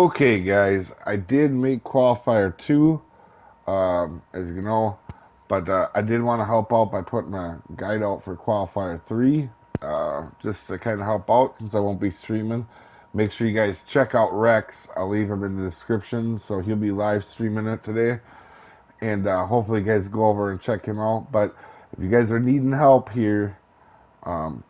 Okay, guys, I did make qualifier two, um, as you know, but uh, I did want to help out by putting a guide out for qualifier three, uh, just to kind of help out since I won't be streaming. Make sure you guys check out Rex. I'll leave him in the description, so he'll be live streaming it today, and uh, hopefully you guys go over and check him out. But if you guys are needing help here, um,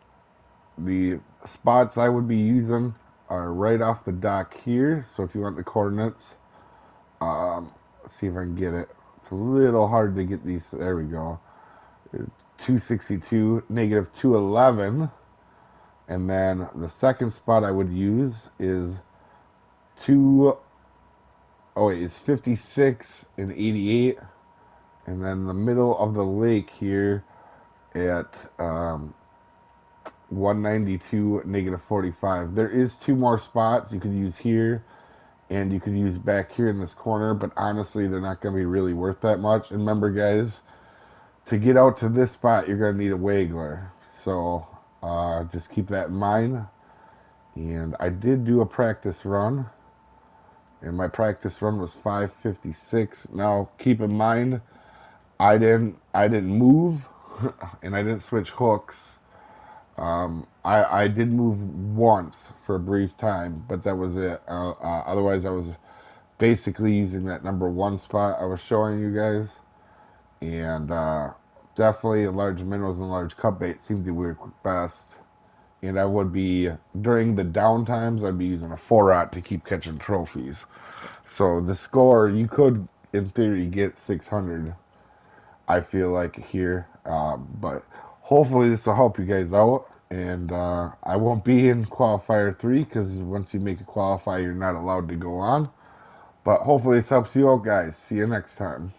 the spots I would be using are right off the dock here. So if you want the coordinates, um, let's see if I can get it. It's a little hard to get these. There we go. 262, negative 211. And then the second spot I would use is 2, oh wait, is 56 and 88. And then the middle of the lake here at um, 192, negative 45. There is two more spots you could use here and you could use back here in this corner, but honestly, they're not going to be really worth that much. And remember, guys, to get out to this spot, you're going to need a waggler. So uh, just keep that in mind. And I did do a practice run, and my practice run was 556. Now, keep in mind, I didn't I didn't move, and I didn't switch hooks um, I, I did move once for a brief time, but that was it. Uh, uh, otherwise, I was basically using that number one spot I was showing you guys. And uh, definitely large minnows and large cut bait seem to work best. And I would be, during the down times, I'd be using a 4-aught to keep catching trophies. So the score, you could, in theory, get 600, I feel like, here. Um, but hopefully this will help you guys out. And uh, I won't be in qualifier three because once you make a qualifier, you're not allowed to go on. But hopefully this helps you out, guys. See you next time.